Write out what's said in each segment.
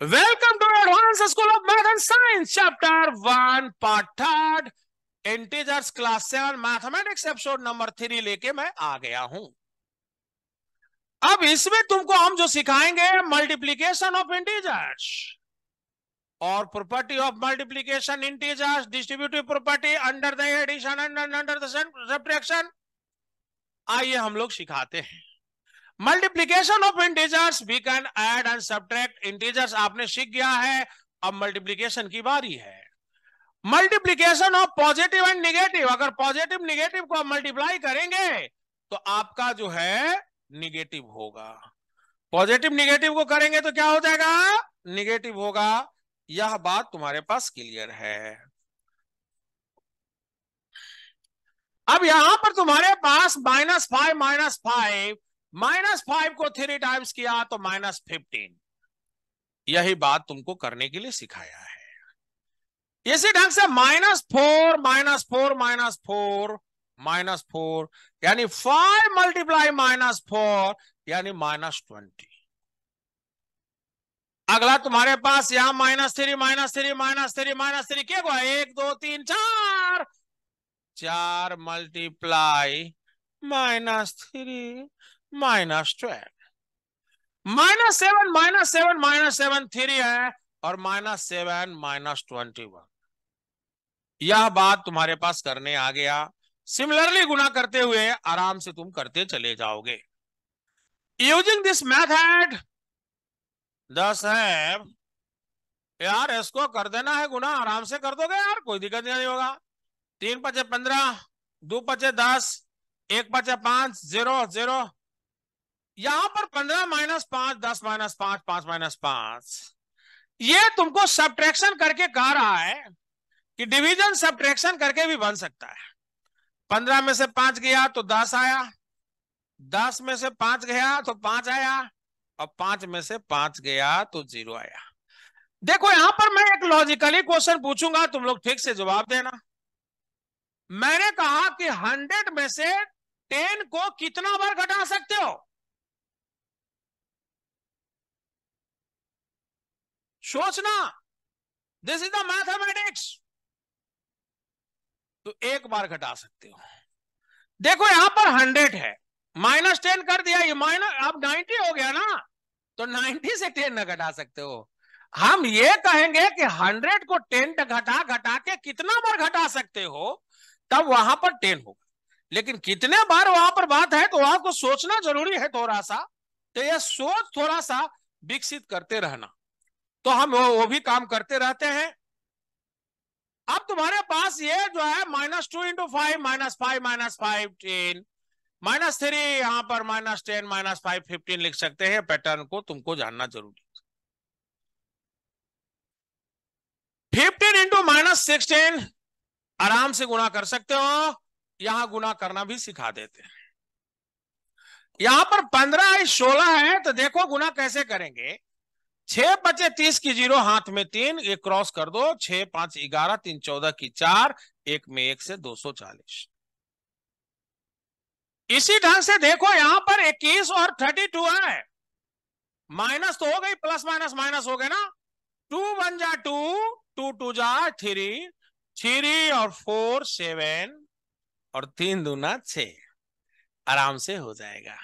Welcome to Advanced School of Math and Science, Chapter 1, Part 3, Integers Class 7, Mathematics Episode number 3 लेके मैं आ गया हूँ। अब इसमें तुमको हम जो सिखाएँगे मल्टीप्लीकेशन ऑफ़ इंटीजर्स और property of multiplication integers distributive property under the addition under the subtraction आइए हम लोग सिखाते हैं। Multiplication of integers we can add and subtract integers आपने सीख गया है। अब मल्टीप्लीकेशन की बारी है। Multiplication of positive and negative अगर पॉजिटिव निगेटिव को आप मल्टीप्लाई करेंगे तो आपका जो है निगेटिव होगा। पॉजिटिव निगेटिव को करेंगे तो क्या हो जाएगा? निगेटिव होगा। यह बात तुम्हारे पास क्लियर है। अब यहाँ पर तुम्हारे पास minus five minus five minus five को थ्री टाइम्स किया तो माइनस फिफ्टीन। यही बात तुमको करने के लिए सिखाया है। इसी ढंग से minus four minus four minus four minus four, यानी फाइव मल्टीप्लाई माइनस फोर, यानी माइनस ट्वेंटी। अगला तुम्हारे पास यहाँ minus three minus three minus three minus three, क्या हुआ? एक, दो, तीन, चार। चार multiply minus three minus twelve. Minus seven minus seven minus seven, three है और minus seven, minus twenty one. यह बात तुम्हारे पास करने आ गया। सिमिलरली गुना करते हुए आराम से तुम करते चले जाओगे। यूजिंग दिस मैथड दस है यार इसको कर देना है गुना आराम से कर दोगे यार, कोई दिक्कत नहीं होगा। तीन पचे पंद्रह, दो पचे दस, एक पचे पाँच ज़ीरो ज़ीरो यहाँ पर पंद्रह माइनस पाँच, दस माइनस पाँच पाँच माइनस पाँच। ये तुमको सब्ट्रैक्शन करके कह रहा है कि डिवीज़न सब्ट्रैक्शन करके भी बन सकता है। पंद्रह में से पाँच गया तो दस आया, दस में से पाँच गया तो पाँच आया, और पाँच में से पाँच गया तो ज़ीरो आया। देखो, यहाँ पर मैं एक लॉजिकली क्वेश्चन पूछूँगा, तुम लोग ठीक से जवाब देना। मैंने कहा कि हंड्रेड में से टेन को कितना बार घटा सकते हो? सोचना। दिस इज़ द मैथमेटिक्स तो एक बार घटा सकते हो। देखो, यहाँ पर हंड्रेड है। माइनस टेन कर दिया, ये माइनस अब नाइनटी हो गया ना। तो नाइनटी से टेन न घटा सकते हो। हम ये कहेंगे कि हंड्रेड को टेन घटा घटा के कितना बार घटा सकते हो, तब वहाँ पर टेन होगा। लेकिन कितने बार वहाँ पर बात है तो आपको सोचना ज़रूरी है थोड़ा सा। तो यह सोच थोड़ा सा विकसित करते रहना। तो हम वो, भी काम करते रहते हैं। अब तुम्हारे पास ये जो है minus two into five minus five minus five ten minus three यहाँ पर minus ten minus five fifteen लिख सकते हैं। पैटर्न को तुमको जानना ज़रूरी फिफ्टीन इंटू माइनस सिक्सटीन आराम से गुना कर सकते हो। यहाँ गुना करना भी सिखा देते हैं। यहाँ पर पंद्रह सोलह है तो देखो गुना कैसे करेंगे। छह बचे तीस की ज़ीरो, हाथ में तीन, ये क्रॉस कर दो, छह, पाँच, ग्यारह, तीन, चौदह की चार, एक में एक से दो सौ चालीस। इसी ढंग से देखो, यहाँ पर इक्कीस और थर्टी टू है। माइनस तो हो गई, प्लस माइनस माइनस हो गए ना। टू वन जा टू टू टू जा थ्री थ्री और फोर, सेवन और तीन दूना छ आराम से हो जाएगा।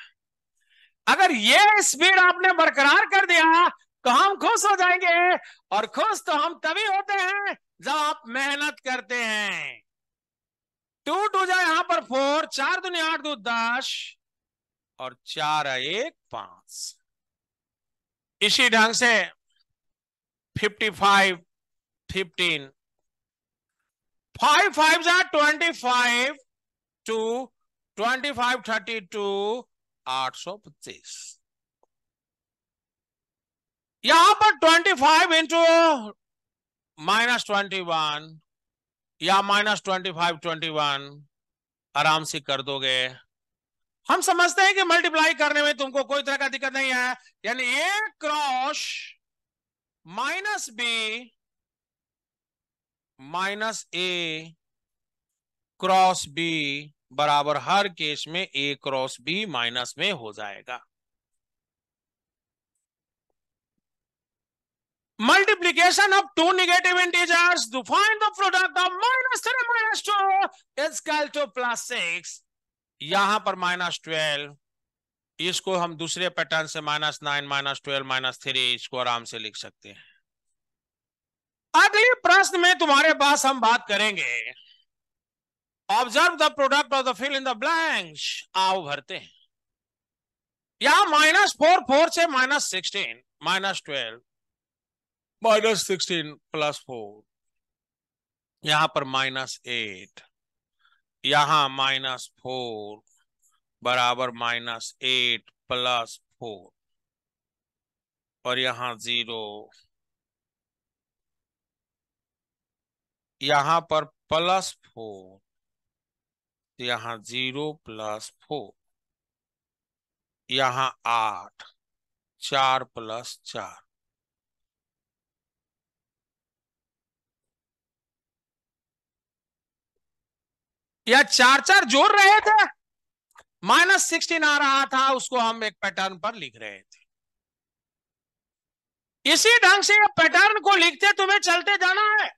अगर ये स्पीड आपने बरकरार कर दिया तो हम खुश हो जाएँगे और खुश तो हम तभी होते हैं जब आप मेहनत करते हैं। टू टू जाए यहाँ पर फोर, चार दुनिया आठ दो दस और चार एक पाँच। इसी ढंग से fifty five, fifteen. Five five जा twenty five two, twenty five thirty two, आठ सौ पच्चीस। यहाँ पर 25 five into minus twenty one या minus twenty five twenty one आराम से कर दोगे। हम समझते हैं कि मल्टीप्लाई करने में तुमको कोई तरह का दिक्कत नहीं है। यानी A cross minus B minus A cross B बराबर हर केस में ए क्रॉस बी माइनस में हो जाएगा। Multiplication of two negative integers to find the product of minus three minus two is equal to plus six. यहाँ पर minus twelve इसको हम दूसरे पैटर्न से minus nine minus twelve minus three इसको आराम से लिख सकते हैं। अगले प्रश्न में तुम्हारे पास हम बात करेंगे। Observe the product of the fill in the blanks आओ भरते हैं। यहाँ माइनस फोर फोर से minus sixteen minus twelve minus sixteen plus four यहाँ पर माइनस एट यहाँ माइनस फोर बराबर माइनस एट प्लस फोर और यहाँ ज़ीरो यहाँ पर प्लस फोर यहाँ ज़ीरो प्लस फोर यहाँ आठ. चार प्लस चार. या चार चार जोड़ रहे थे? माइनस सिक्सटीन आ रहा था, उसको हम एक पैटर्न पर लिख रहे थे। इसी ढंग से पैटर्न को लिखते तुम्हें चलते जाना है।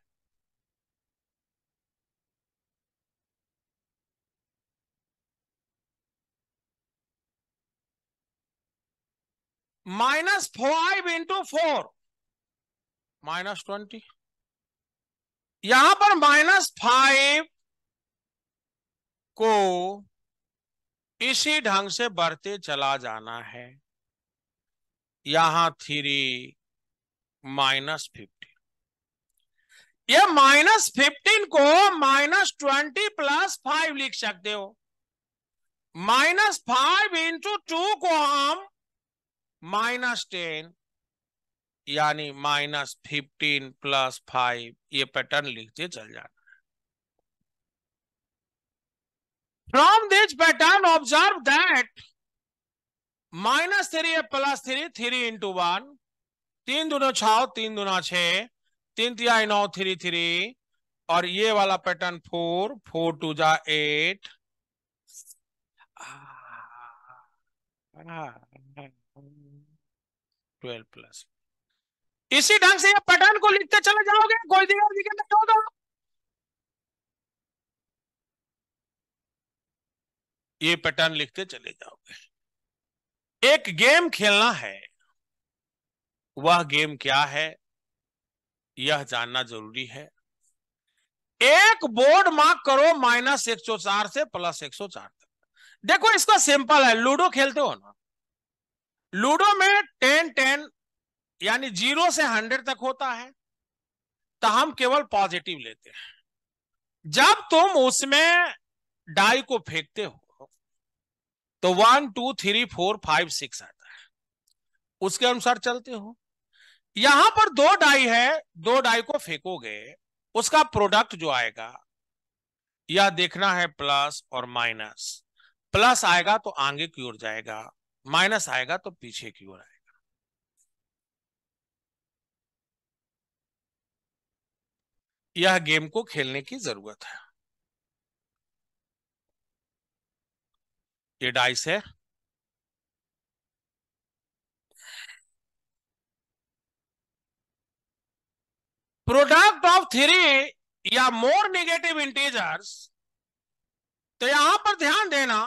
Minus five into four. Minus twenty. यहाँ पर माइनस फाइव को इसी ढंग से बढ़ते चला जाना है। यहाँ थ्री माइनस फिफ्टीन। ये माइनस फिफ्टीन को माइनस ट्वेंटी प्लस फाइव लिख सकते हो। माइनस फाइव इंटू टू को हम माइनस टेन, यानी माइनस फिफ्टीन प्लस फाइव, ये पैटर्न लिखते चल जाना From this pattern, observe that minus three plus three three into one तीन दुनो छ तीन दुना छ. तीन तिहाई नौ थ्री थ्री और ये वाला पैटर्न फोर फोर टू जा एट ट्वेल्व प्लस इसी ढंग से ये पैटर्न को लिखते चले जाओगे। कोई दिक्कत नहीं होगा ये पैटर्न लिखते चले जाओगे। एक गेम खेलना है, वह गेम क्या है, यह जानना ज़रूरी है। एक बोर्ड मार्क करो माइनस एक सौ चार से प्लस एक सौ चार तक। देखो, इसका सिंपल है, लूडो खेलते हो ना। लूडो में टेन टेन, यानी ज़ीरो से हंड्रेड तक होता है तो हम केवल पॉजिटिव लेते हैं। जब तुम उसमें डाई को फेंकते हो तो one, two, three, four, five, six आता है। उसके अनुसार चलते हो। यहाँ पर दो डाई है, दो डाई को फेंकोगे, उसका प्रोडक्ट जो आएगा यह देखना है प्लस और माइनस। प्लस आएगा तो आगे की ओर जाएगा, माइनस आएगा तो पीछे की ओर आएगा। यह गेम को खेलने की ज़रूरत है। ये डाइस है। प्रोडक्ट ऑफ़ थ्री या मोर नेगेटिव इंटीजर्स तो यहाँ पर ध्यान देना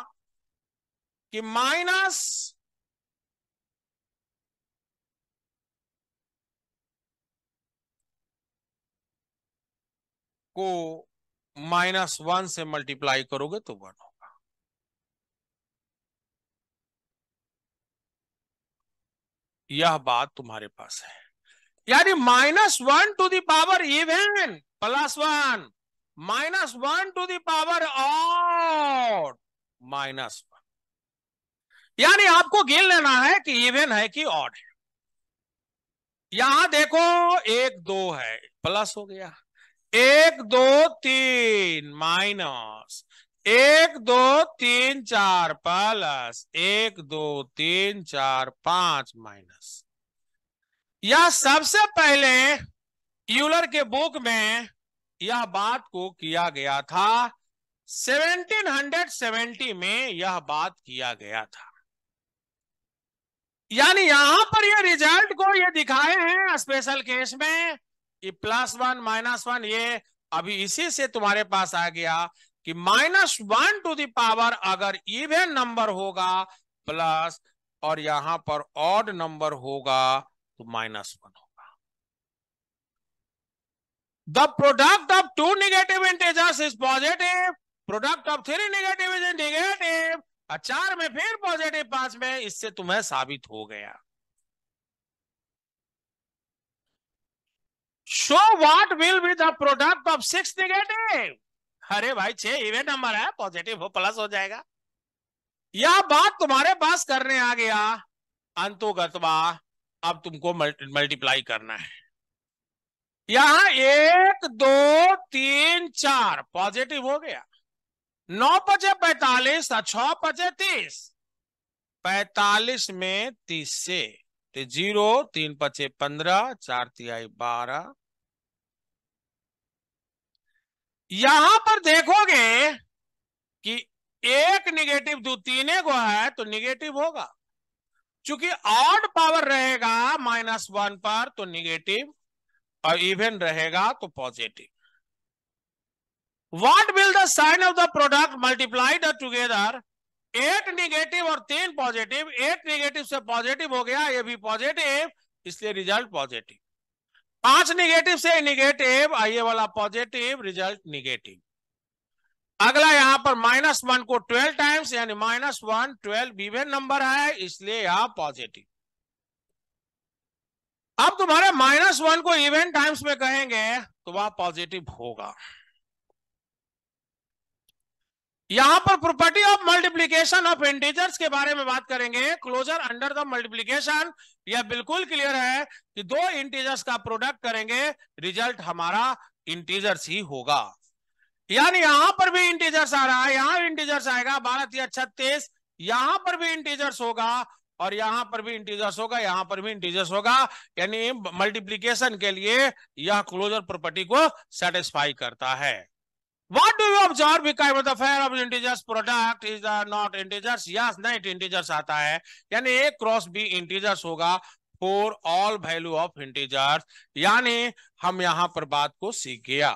कि माइनस को माइनस वन से मल्टीप्लाई करोगे तो वन हो यह बात तुम्हारे पास है। यानी minus one to the power even plus one minus one to the power odd minus one यानी आपको गिन लेना है कि इवन है कि ऑड है। यहाँ देखो, एक, दो है प्लस हो गया। एक, दो, तीन माइनस एक, दो, तीन, चार, प्लस। एक, दो, तीन, चार, पाँच, माइनस। यह सबसे पहले यूलर के बुक में यह बात को किया गया था। 1770 में यह बात किया गया था। यानी यहाँ पर ये रिज़ल्ट को ये दिखाए हैं स्पेशल केस में कि प्लस वन माइनस वन ये अभी इसी से तुम्हारे पास आ गया। कि minus one to the power अगर इवेन नंबर होगा प्लस और यहाँ पर ऑड नंबर होगा तो माइनस वन होगा। The product of two negative integers is positive product of three negative is negative चार में फिर पॉजिटिव पाँच में इससे तुम्हें साबित हो गया show what will be the product of six negative अरे भाई, छह इवेंट नंबर है पॉजिटिव हो प्लस हो जाएगा। यह बात तुम्हारे पास करने आ गया। अंतोगतवा अब तुमको मल्टीप्लाई करना है। यहाँ एक, दो, तीन, चार पॉजिटिव हो गया। नौ पचे पैतालीस छ पचे तीस। पैतालीस में तीस से तो ज़ीरो, तीन पचे पंद्रह, चार तिहाई बारह यहाँ पर देखोगे कि एक निगेटिव दो तीन को है तो निगेटिव होगा। चूँकि ऑड पावर रहेगा माइनस वन पर तो निगेटिव और इवन रहेगा तो positive what will the sign of the product multiplied together eight negative और तीन पॉजिटिव एट निगेटिव से पॉजिटिव हो गया, ये भी पॉजिटिव इसलिए रिज़ल्ट पॉजिटिव पाँच निगेटिव से निगेटिव आइए वाला पॉजिटिव रिज़ल्ट निगेटिव अगला यहाँ पर माइनस वन को ट्वेल्व टाइम्स यानी minus one twelve even number है, इसलिए यहाँ पॉजिटिव अब तुम्हारे माइनस वन को इवेंट टाइम्स में कहेंगे तो वह पॉजिटिव होगा. यहाँ पर property of multiplication of integers के बारे में बात करेंगे। क्लोजर अंडर द मल्टीप्लीकेशन यह बिल्कुल क्लियर है कि दो इंटीजर्स का प्रोडक्ट करेंगे रिज़ल्ट हमारा इंटीजर्स ही होगा। यानी यहाँ पर भी इंटीजर्स आ रहा है, यहाँ इंटीजर्स आएगा बारह तिया छत्तीस, यहाँ पर भी इंटीजर्स होगा और यहाँ पर भी इंटीजर्स होगा, यहाँ पर भी इंटीजर्स होगा। यानी मल्टीप्लीकेशन के लिए यह क्लोजर प्रॉपर्टी को सेटिस्फाई करता है। What do you observe? Because the pair of integers product is the not integers? Yes, नहीं integers आता है. यानी a क्रॉस b integers होगा. For all value of integers यानी हम यहाँ पर बात को सीख गया.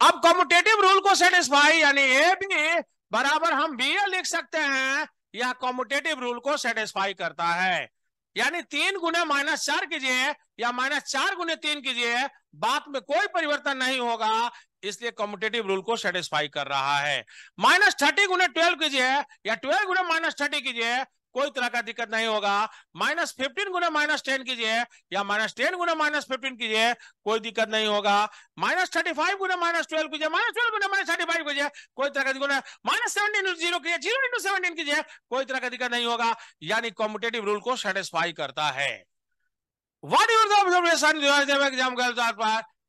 अब कॉम्पिटेटिव रूल को सेटिस्फाई यानी ए बी बराबर हम बी लिख सकते हैं. यह कॉम्पिटेटिव रूल को सेटिस्फाई करता है. यानी तीन गुने माइनस चार कीजिए या माइनस चार गुने तीन कीजिए बात में कोई परिवर्तन नहीं होगा. इसलिए कॉम्पिटेटिव रूल को सेटिस्फाई कर रहा है। माइनस थर्टी गुने ट्वेल्व कीजिए, या ट्वेल्व गुने माइनस थर्टी कीजिए, कोई तरह का दिक्कत नहीं होगा। माइनस फिफ्टीन गुना माइनस टेन कीजिए, या माइनस टेन गुना माइनस फिफ्टीन कीजिए, कोई दिक्कत नहीं होगा। माइनस थर्टी फाइव गुना माइनस ट्वेल्व कीजिए माइनस ट्वेल्व गुना माइनस थर्टी फाइव कीजिए, कोई तरह का दिक्कत माइनस सेवनटीन ज़ीरो कीजिए ज़ीरो इंटू सेवनटीन कीजिए, कोई तरह का दिक्कत नहीं होगा। यानी कॉम्पिटेटिव रूल को सेटिस्फाई करता है। Is the observation? Exam two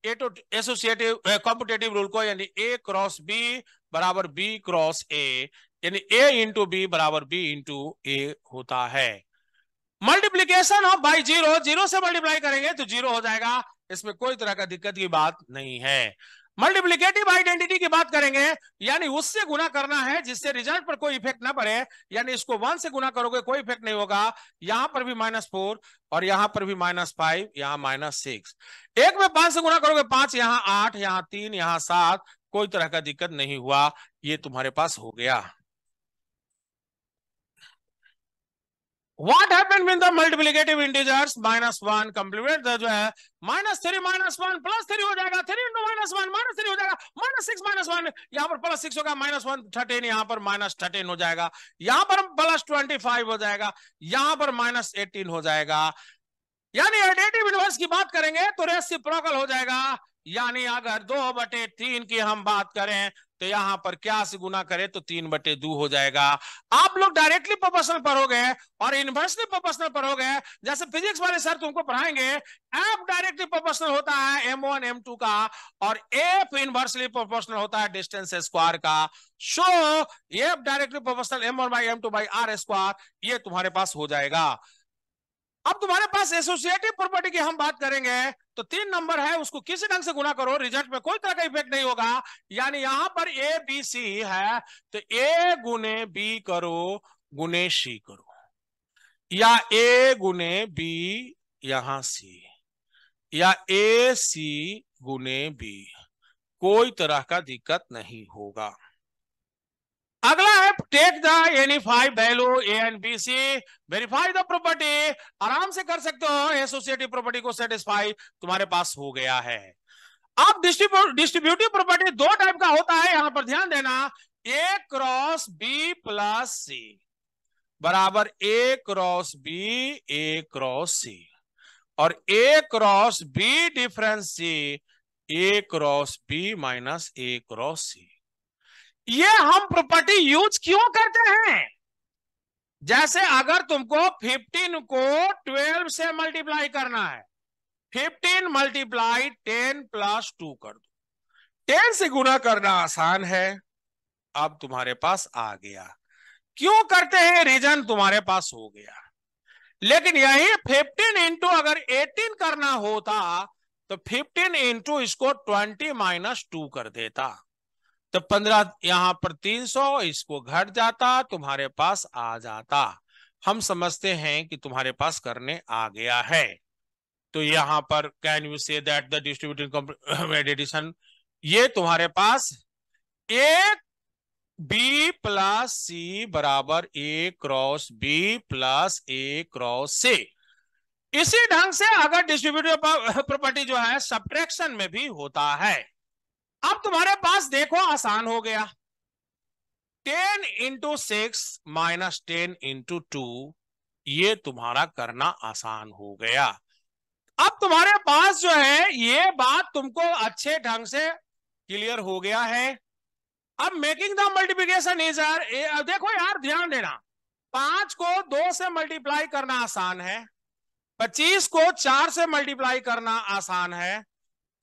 associative competitive rule को यानी ए क्रॉस बी बराबर बी क्रॉस ए यानी ए इंटू बी बराबर बी इंटू ए होता है। Multiplication of by zero zero से मल्टीप्लाई करेंगे तो ज़ीरो हो जाएगा। इसमें कोई तरह का दिक्कत की बात नहीं है। मल्टीप्लीकेटिव आइडेंटिटी की बात करेंगे, यानी उससे गुना करना है जिससे रिज़ल्ट पर कोई इफ़ेक्ट ना पड़े, यानी इसको वन से गुना करोगे, कोई इफ़ेक्ट नहीं होगा। यहाँ पर भी माइनस फोर और यहाँ पर भी माइनस फाइव यहाँ माइनस सिक्स एक में पाँच से गुना करोगे, पाँच, यहाँ आठ, यहाँ तीन, यहाँ सात, कोई तरह का दिक्कत नहीं हुआ, ये तुम्हारे पास हो गया। What happened when the multiplicative integers minus one complement जो है minus three minus one plus three हो जाएगा। Three into minus one minus three हो जाएगा। माइनस सिक्स माइनस वन यहाँ पर प्लस सिक्स होगा माइनस वन थर्टीन यहाँ पर माइनस थर्टीन हो जाएगा। यहाँ पर प्लस ट्वेंटी फाइव हो जाएगा। यहाँ पर माइनस एटीन हो जाएगा। यानी एडेटिव इनवर्स की बात करेंगे तो रेसिप्रोकल हो जाएगा। यानी अगर दो बटे तीन की हम बात करें तो यहाँ पर क्या से गुना करें तो तीन बटे दो हो जाएगा। आप लोग डायरेक्टली प्रोपोर्शनल पढ़ोगे और इन्वर्सली प्रोपोर्शनल पढ़ोगे जैसे फिजिक्स वाले सर तुमको पढ़ाएँगे एफ़ डायरेक्टली प्रोपोर्शनल होता है एम वन एम टू का और एफ़ इनवर्सली प्रोपोर्शनल होता है डिस्टेंस स्क्वायर का। So F directly proportional M one by M two by R square ये तुम्हारे पास हो जाएगा। अब तुम्हारे पास एसोसिएटिव प्रॉपर्टी की हम बात करेंगे तो तीन नंबर है, उसको किसी ढंग से गुना करो रिज़ल्ट में कोई तरह का इफ़ेक्ट नहीं होगा। यानी यहाँ पर ए बी सी है तो ए गुने बी करो, गुने सी करो। या ए गुने बी यहाँ सी या ए सी गुने बी कोई तरह का दिक्कत नहीं होगा। अगला है take the any five value A and B C verify the property आराम से कर सकते हो एसोसिएटिव प्रॉपर्टी को सेटिस्फाई तुम्हारे पास हो गया है। अब डिस्ट्रीब्यूटिव प्रॉपर्टी दो टाइप का होता है, यहाँ पर ध्यान देना A cross B plus C बराबर A cross B A cross C और A cross B difference C A cross B minus A cross C ये हम प्रॉपर्टी यूज़ क्यों करते हैं? जैसे अगर तुमको 15 को 12 से मल्टीप्लाई करना है 15 मल्टीप्लाई 10 प्लस टू कर दो। 10 से गुना करना आसान है। अब तुम्हारे पास आ गया। क्यों करते हैं? रीजन तुम्हारे पास हो गया। लेकिन यही 15 इंटू अगर 18 करना होता तो 15 इंटू इसको 20 माइनस टू कर देता। तो पंद्रह यहाँ पर तीन सौ, इसको घट जाता, तुम्हारे पास आ जाता। हम समझते हैं कि तुम्हारे पास करने आ गया है। तो यहाँ पर can you say that the distributed addition ये तुम्हारे पास एक बी प्लस सी बराबर A cross B plus A cross C इसी ढंग से अगर डिस्ट्रीब्यूटिव प्रॉपर्टी जो है सब्ट्रैक्शन में भी होता है। अब तुम्हारे पास देखो, आसान हो गया। Ten into six minus ten into two ये तुम्हारा करना आसान हो गया। अब तुम्हारे पास जो है, ये बात तुमको अच्छे ढंग से क्लियर हो गया है। अब मेकिंग द मल्टीप्लीकेशन इज़ यार देखो यार, ध्यान देना। पाँच को दो से मल्टीप्लाई करना आसान है, पच्चीस को चार से मल्टीप्लाई करना आसान है।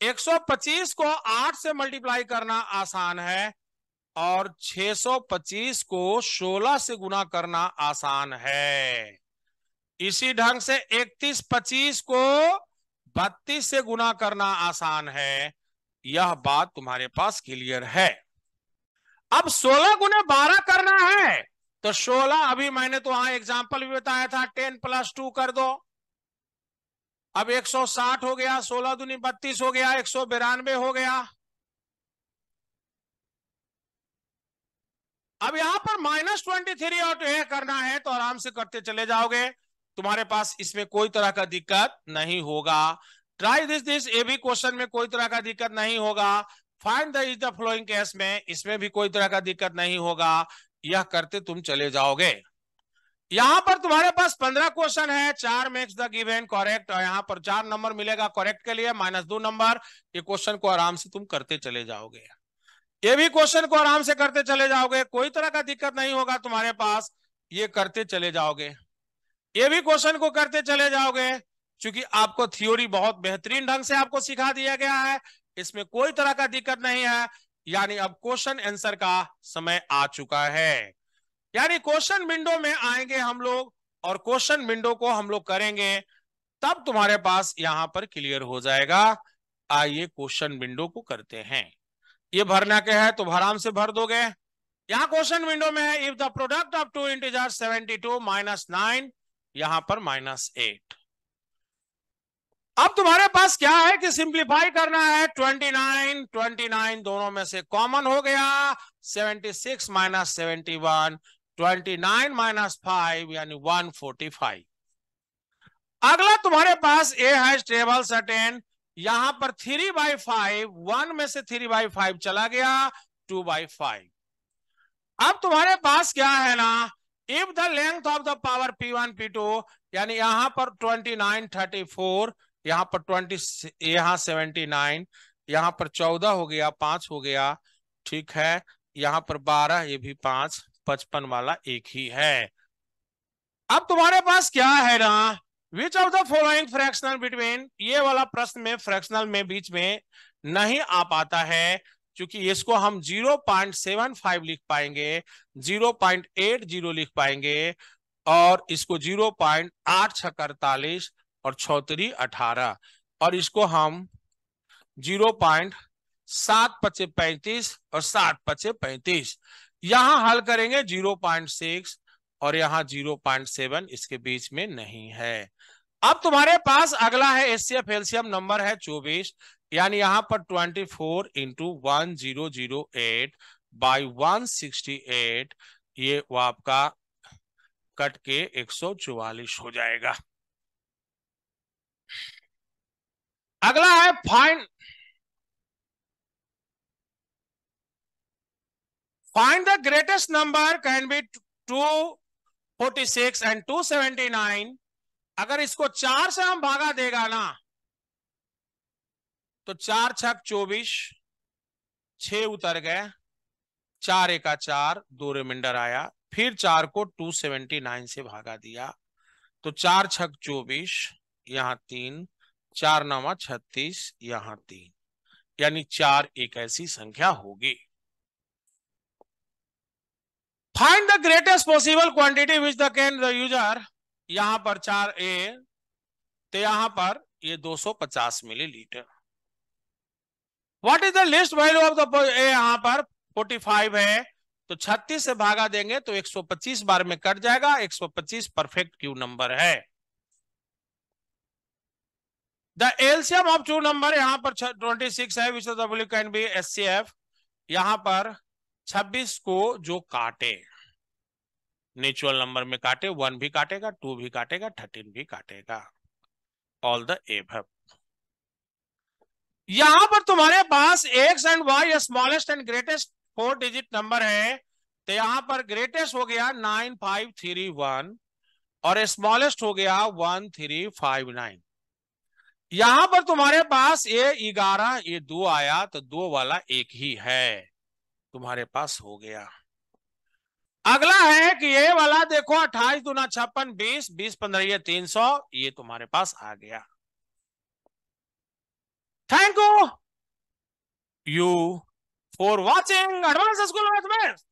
125 को 8 से मल्टीप्लाई करना आसान है और 625 को 16 से गुना करना आसान है। इसी ढंग से 31 25 को 32 से गुना करना आसान है। यह बात तुम्हारे पास क्लियर है। अब 16 गुना 12 करना है तो 16 अभी मैंने तो वहाँ एग्ज़ाम्पल भी बताया था 10 प्लस टू कर दो। अब 160 हो गया, सोलह दूनी बत्तीस हो गया, एक सौ बिरानवे हो गया। अब यहाँ पर माइनस ट्वेंटी थ्री और ए करना है तो आराम से करते चले जाओगे। तुम्हारे पास इसमें कोई तरह का दिक्कत नहीं होगा। ट्राई दिस दिस ए भी क्वेश्चन में कोई तरह का दिक्कत नहीं होगा। Find the is the flowing case में इसमें भी कोई तरह का दिक्कत नहीं होगा। यह करते तुम चले जाओगे। यहाँ पर तुम्हारे पास पंद्रह क्वेश्चन है, चार मेक्स द गिवन करेक्ट और यहाँ पर चार नंबर मिलेगा करेक्ट के लिए माइनस दो नंबर। ये क्वेश्चन को आराम से तुम करते चले जाओगे। ये भी क्वेश्चन को आराम से करते चले जाओगे। कोई तरह का दिक्कत नहीं होगा तुम्हारे पास। ये करते चले जाओगे। ये भी क्वेश्चन को करते चले जाओगे, क्योंकि आपको थ्योरी बहुत बेहतरीन ढंग से आपको सिखा दिया गया है। इसमें कोई तरह का दिक्कत नहीं है। यानी अब क्वेश्चन आंसर का समय आ चुका है। यानी क्वेश्चन विंडो में आएँगे हम लोग और क्वेश्चन विंडो को हम लोग करेंगे, तब तुम्हारे पास यहाँ पर क्लियर हो जाएगा। आइए क्वेश्चन विंडो को करते हैं। ये भरना क्या है? तो आराम से भर दोगे। यहाँ क्वेश्चन विंडो में है if the product of two integer seventy two minus nine यहाँ पर माइनस एट अब तुम्हारे पास क्या है कि सिंप्लीफाई करना है? 29 29 दोनों में से कॉमन हो गया। 76 minus seventy one twenty nine minus five यानी वन फोर्टी फाइव अगला तुम्हारे पास ए है टेबल सर्टेन यहाँ पर थ्री बाई फाइव वन में से थ्री बाई फाइव चला गया टू बाई फाइव अब तुम्हारे पास क्या है ना? If the length of the power P one P two यानी यहाँ पर ट्वेंटी नाइन थर्टी फोर यहाँ पर ट्वेंटी यहाँ सेवेंटी नाइन यहाँ पर चौदह हो गया, पाँच हो गया, ठीक है? यहाँ पर बारह, ये भी पाँच पचपन वाला एक ही है। अब तुम्हारे पास क्या है ना? Which of the following fractional between ये वाला प्रश्न में फ्रैक्शनल में बीच में नहीं आ पाता है, क्योंकि इसको हम 0.75 लिख पाएँगे 0.80 लिख पाएँगे और इसको 0.8 छक अड़तालीस और छौतरी अठारह और इसको हम 0.7 पचे पैंतीस और सात पचे पैंतीस यहाँ हल करेंगे ज़ीरो पॉइंट सिक्स और यहाँ ज़ीरो पॉइंट सेवन इसके बीच में नहीं है। अब तुम्हारे पास अगला है एससीएफ एलसीएम नंबर है चौबीस, यानी यहाँ पर twenty four into one zero zero eight by one sixty eight, ये वो आपका कट के एक सौ चौवालीस हो जाएगा। अगला है fine find the greatest number can be two forty six and two seventy nine अगर इसको चार से हम भागा देगा ना तो चार छक चौबीस छ उतर गए, चार एका चार, दो रिमाइंडर आया, फिर चार को टू सेवेंटी नाइन से भागा दिया तो चार छक चौबीस, यहाँ तीन, चार नवा छत्तीस, यहाँ तीन। यानी चार एक ऐसी संख्या होगी। Find the greatest possible quantity which the can the user यहाँ पर चार ए तो यहाँ पर ये 250 milliliter what is the list value of the A यहाँ पर? 45 है तो 36 से भागा देंगे तो 125 बार में कट जाएगा 125 परफेक्ट क्यू नंबर है। The LCM of two number यहाँ पर 26 है which W can be S C F यहाँ पर 26 को जो काटे। नेचुरल नंबर में काटे वन भी काटेगा टू भी काटेगा थर्टीन भी काटेगा। ऑल द एभ यहाँ पर तुम्हारे पास X and Y smallest and greatest four digit number है। तो यहाँ पर ग्रेटेस्ट हो गया नाइन फाइव थ्री वन और स्मॉलेस्ट हो गया वन थ्री फाइव नाइन यहाँ पर तुम्हारे पास ये ग्यारह, ये दो आया तो दो वाला एक ही है। तुम्हारे पास हो गया। अगला है कि ये वाला देखो अट्ठाईस दुना छप्पन, बीस बीस पंद्रह, ये तीन सौ, ये तुम्हारे पास आ गया। Thank you you for watching advance school mathematics